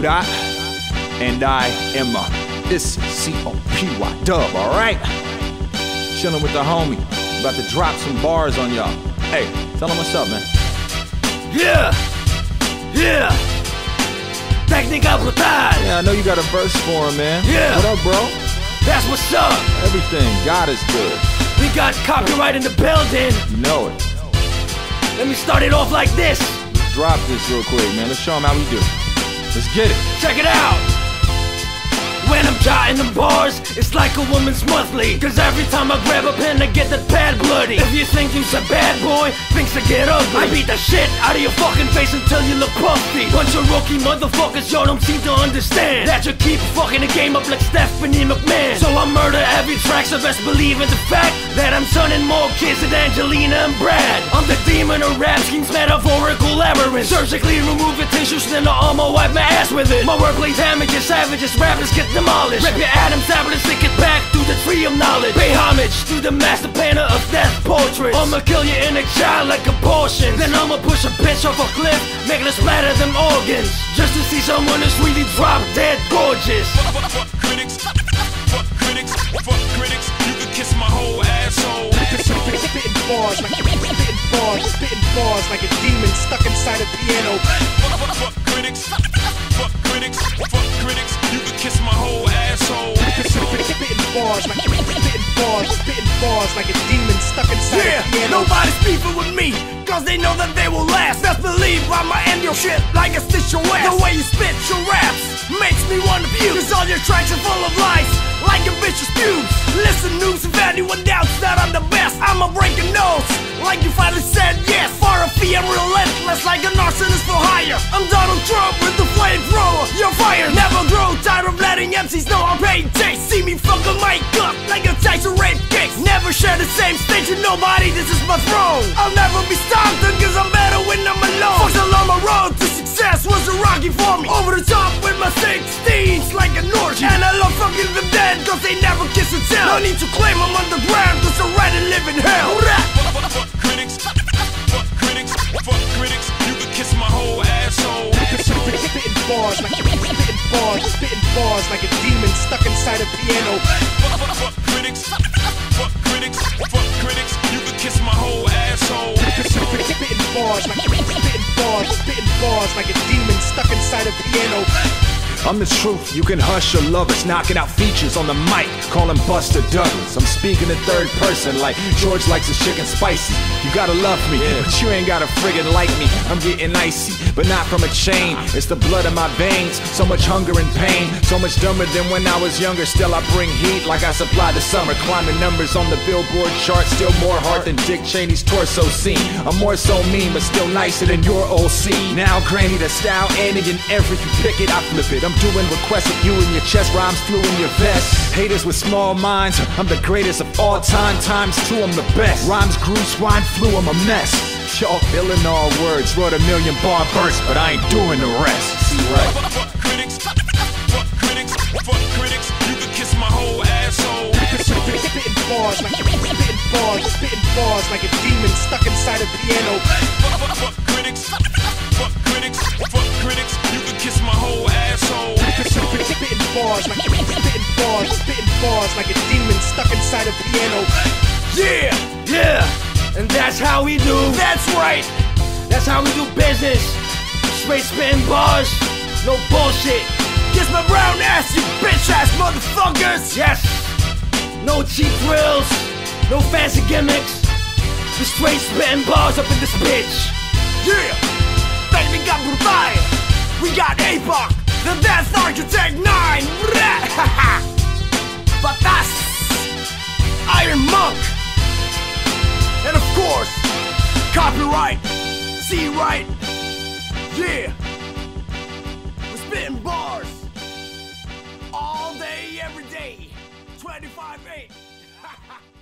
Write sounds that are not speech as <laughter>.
Dot, and I am a it's C O P Y Dub. All right, chilling with the homie, about to drop some bars on y'all. Hey, tell them what's up, man. Yeah, yeah. Teknika brutal. Yeah, I know you got a verse for him, man. Yeah. What up, bro? That's what's up. Everything. God is good. We got Copywrite in the building. You know it. Let me start it off like this. Let's drop this real quick, man. Let's show them how we do. Let's get it. Check it out. When I'm jotting them bars, it's like a woman's monthly. Cause every time I grab a pen, I get that pad bloody. If you think you's a bad boy, things to get ugly. I beat the shit out of your fucking face until you look puffy. Bunch of rookie motherfuckers, y'all don't seem to understand. That you keep fucking the game up like Stephanie McMahon. So I murder every track, so best believe in the fact that I'm sonning more kids than Angelina and Brad. I'm the demon of rap schemes, metaphorical labyrinth. Surgically remove the tissues, then I almost wipe my ass with it. My wordplay damages, savages, rappers get demolished. Rip your Adam's apple and stick it back through the tree of knowledge. Pay homage to the master painter of death portraits. I'ma kill your inner child like abortion. Then I'ma push a bitch off a cliff, making her splatter them organs. Just to see someone that's really drop dead gorgeous. Fuck, fuck, fuck critics, fuck critics, fuck critics. You can kiss my whole asshole. Spitting bars like spitting bars, spitting bars like a demon stuck inside a bars like a demon stuck inside Yeah, a piano. nobody's beefing with me, cause they know that they will last. Best believe I'ma end your shit like a stitch your ass. The way you spit your raps makes me wanna puke. Cause all your tracks are full of lies, like a vicious pubes. Listen, news, if anyone doubts that I'm the best, I'ma break your nose. Like you finally said yes. Far a fee, I'm relentless, like an arsonist for hire. I'm Donald Trump with the flamethrower. You're fired. Never grow tired of letting MCs know I'm paid taste. See me fuck a mic up like a Tyson rape. Never share the same stage with nobody, this is my throne. I'll never be stopped cause I'm better when I'm alone. Fucked along my road to success was a rocky for me. Over the top with my 16s like an orgy. And I love fucking the dead cause they never kiss and tell. No need to claim I'm underground cause I'm ready to live in hell. Fuck, fuck, fuck critics, fuck critics, fuck critics. You can kiss my whole asshole. Spitting bars like spitting bars, spitting bars like a demon stuck inside a piano. Fuck, fuck, fuck critics, fuck critics, fuck critics. You can kiss my whole asshole. Spitting bars like spitting bars, spitting bars like a demon stuck inside a piano. I'm the truth, you can hush your lovers, knocking out features on the mic, calling Buster Douglas. I'm speaking in third person like George likes his chicken spicy. You gotta love me, but you ain't gotta friggin' like me. I'm getting icy, but not from a chain. It's the blood in my veins, so much hunger and pain, so much dumber than when I was younger. Still, I bring heat like I supplied the summer, climbing numbers on the Billboard chart. Still more heart than Dick Cheney's torso scene. I'm more so mean, but still nicer than your OC. Now, Granny, the style alien, every you pick it, I flip it. I'm doing requests of you in your chest, rhymes flew in your vest. Haters with small minds, I'm the greatest of all time. Times two, I'm the best. Rhymes grew, swine flew, I'm a mess. Y'all filling all words, wrote a million bar bursts, but I ain't doing the rest. See right. Fuck, fuck critics, fuck critics, fuck critics. You can kiss my whole asshole. <laughs> Spitting bars like spitting bars, spitting bars like a demon stuck inside a piano. Fuck, fuck, fuck critics, bars like spitting bars, spitting bars like a demon stuck inside a piano. Yeah, yeah, and that's how we do. That's right. That's how we do business. Straight spitting bars, no bullshit. Kiss my brown ass, you bitch ass motherfuckers. Yes. No cheap thrills, no fancy gimmicks. The straight spitting bars up in this bitch. Yeah. Teknika brutal. We got APOC, the Death Architect 9. <laughs> Batas. Iron Monk. And of course, Copywrite, see right, yeah. We're spitting bars all day, every day, 25 8. <laughs>